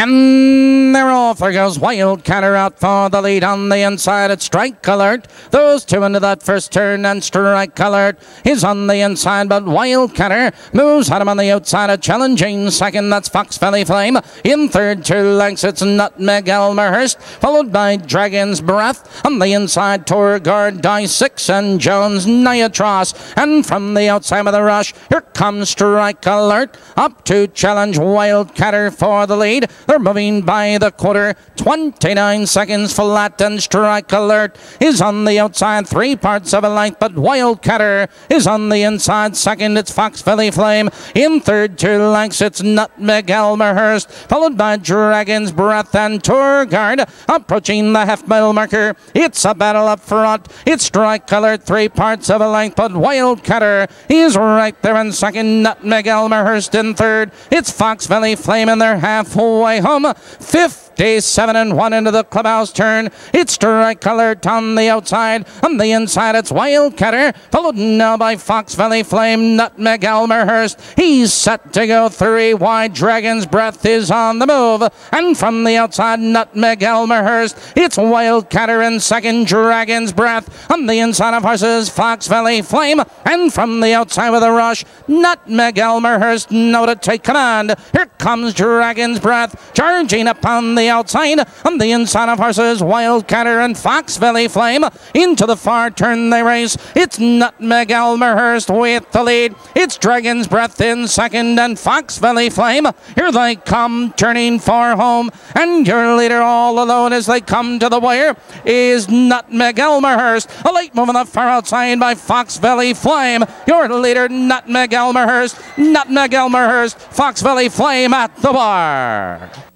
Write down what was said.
And they're off. There goes Wildcatter out for the lead on the inside. It's Strike Alert. Those two into that first turn, and Strike Alert is on the inside, but Wildcatter moves at him on the outside. A challenging second. That's Fox Valley Flame. In third, two lengths, it's Nutmeg Almahurst, followed by Dragon's Breath. On the inside, Torgard, Die Six, and Jones Niatros. And from the outside of the rush, here comes Strike Alert. Up to challenge Wildcatter for the lead. They're moving by the quarter. 29 seconds flat and strike alert is on the outside. Three parts of a length, but Wildcatter is on the inside. Second, it's Fox Valley Flame. In third, two lengths, it's Nutmeg Almahurst, followed by Dragon's Breath and Guard. Approaching the half mile marker. It's a battle up front. It's strike alert, three parts of a length, but Wildcatter is right there in second. Nutmeg Almahurst in third. It's Fox Valley Flame, and they're halfway home. 57 and 1 into the clubhouse turn. It's alert on the outside. On the inside, it's Wildcatter, followed now by Fox Valley Flame, Nutmeg Almahurst. He's set to go three wide. Dragon's Breath is on the move. And from the outside, Nutmeg Almahurst. It's Wildcatter in second. Dragon's Breath. On the inside of horses, Fox Valley Flame. And from the outside with a rush, Nutmeg Almahurst. Now to take command. Here comes Dragon's Breath. Charging upon the outside. On the inside of horses, Wildcatter and Fox Valley Flame. Into the far turn they race. It's Nutmeg Almahurst with the lead. It's Dragon's Breath in second and Fox Valley Flame. Here they come, turning for home. And your leader all alone as they come to the wire is Nutmeg Almahurst. A late move on the far outside by Fox Valley Flame. Your leader, Nutmeg Almahurst. Nutmeg Almahurst. Fox Valley Flame at the bar.